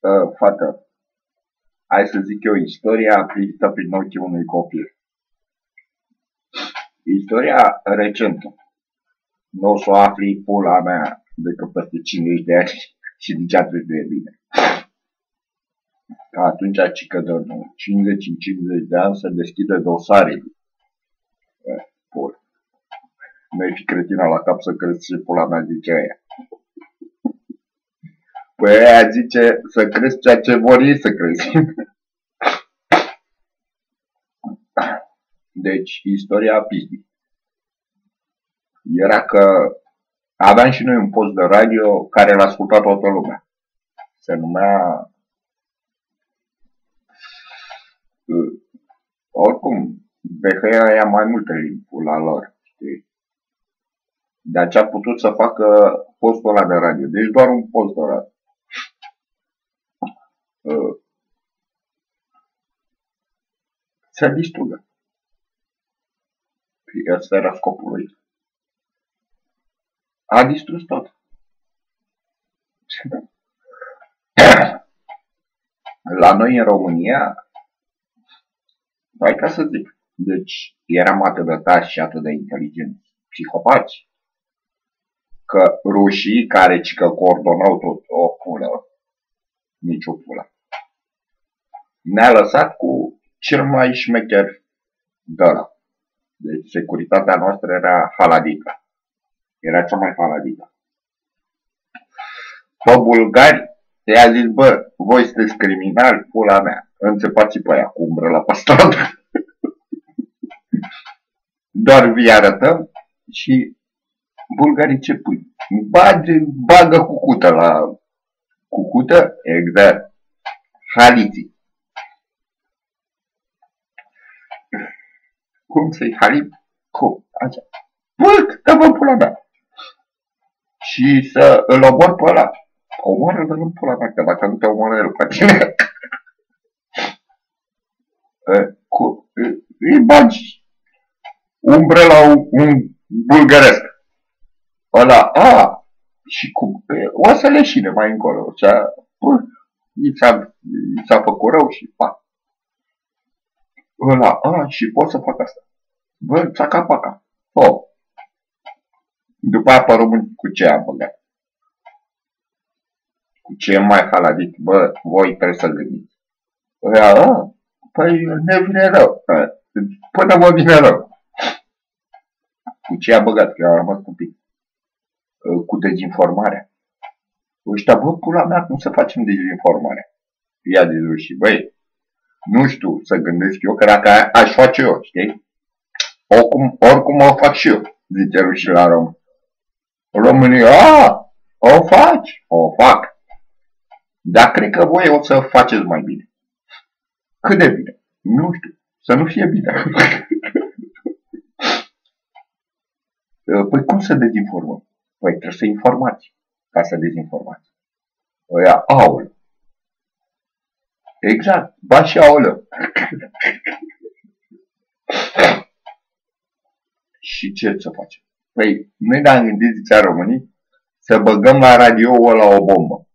uh, fată, hai să zic eu, istoria privită prin ochii unui copil. Istoria recentă. Nu o să o afli pula mea decât peste 50 de ani și nici atât de bine. Ca atunci, ci că de 50 în 50 de ani se deschide dosare. Pur. Nu-i fi cretina la cap să crezi ce pula mea zice aia. Păi aia zice să crezi ceea ce vor ei să crezi. Deci, istoria pizdii. Era că aveam și noi un post de radio care l-a ascultat toată lumea. Se numea... Uh, oricum, BHA ia mai multe limbi la lor, știi? De aceea a putut să facă postul ăla de radio. Deci doar un post de radio. Uh, să distrugă. Asta era scopul lui. A distrus tot. La noi în România, vai ca să zic, deci eram atât de tari și atât de inteligenți, psihopați, că rușii care ci că coordonau tot o pulă, nici o pulă, ne-a lăsat cu cel mai șmecher de ăla. Deci securitatea noastră era haladică. Era cea mai haladică. Pe bulgari i-a zis, bă, voi sunteți criminali, pula mea. Înțepați pe aia cu umbră la stradă. Doar vi arătăm și bulgarii ce pui? Bage, bagă cucută la cucută, exact, haliții. Cum să-i halim? Cum? Așa. Bă, dă-mă pula mea. Și să îl omor pe ăla. Omoară-l în pula mea, că dacă nu te omoară el pe tine. cu, îi bagi umbre la un, un bulgăresc. Ăla, a, și cum? O să leșine mai încolo. Și a, i s-a, i s-a făcut rău și pa. Ăla, a, și pot să fac asta. Bă, țaca-paca. Oh. După aia pe român, cu ce am băgat? Cu ce e mai haladit? Bă, voi trebuie să gândiți. Ăla, a, păi ne vine rău. Până mă vine rău. Cu ce a băgat? Că eu am rămas un pic. Cu dezinformarea. Ăștia, bă, pula mea, cum să facem dezinformare? Ia de și băi, nu știu să gândesc eu, că dacă aș face eu, știi? Oricum, oricum o fac și eu, zice rușii la român. Românii, a, o faci, o fac. Dar cred că voi o să faceți mai bine. Cât de bine? Nu știu. Să nu fie bine. păi cum să dezinformăm? Păi trebuie să informați ca să dezinformați. Ăia, aul. Exact, ba și aulă. și ce să facem? Păi, noi ne-am gândit, zicea românii, să băgăm la radio la o bombă.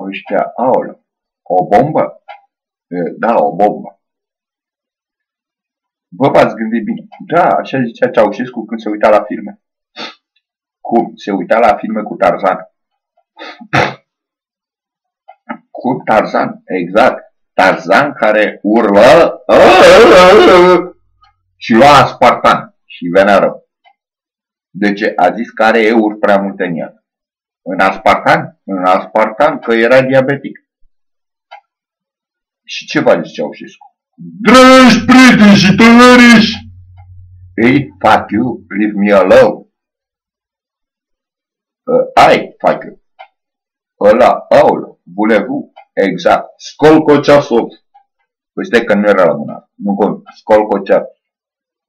Ăștia, aolă, o bombă? Da, o bombă. Vă v-ați gândit bine. Da, așa zicea Ceaușescu când se uita la filme. Cum? Se uita la filme cu Tarzan. Cu Tarzan, exact. Tarzan care urlă și lua Spartan și venea rău. De ce? A zis că are euri prea multe în el. În aspartan? În aspartan, că era diabetic. Și ce va zis Ceaușescu? Dragi prieteni și tânăriși! Ei, fuck you, leave me alone. Uh, ai, fuck you. Ăla, aulă, voulez-vous? Exact. Scolcocea soț. Păi stai că nu era la mână. Nu cum, scolcocea.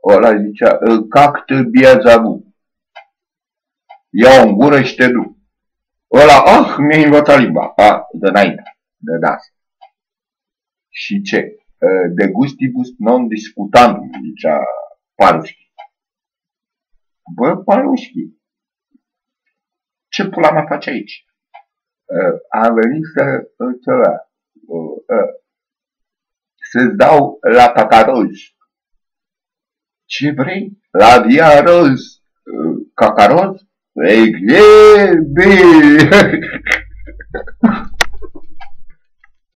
Ăla zicea, cact biazavu. Ia o gură și te duc. Ăla, ah, mi-a învățat limba. A, de înainte, de das. Și ce? De gustibus non discutam, zicea Palușchi. Bă, Palușchi, ce pula mea face aici? Uh, am venit să, ceva, uh, uh, să-ți dau la tata roz. Ce vrei? La via roz, uh, cacaroz? E bine!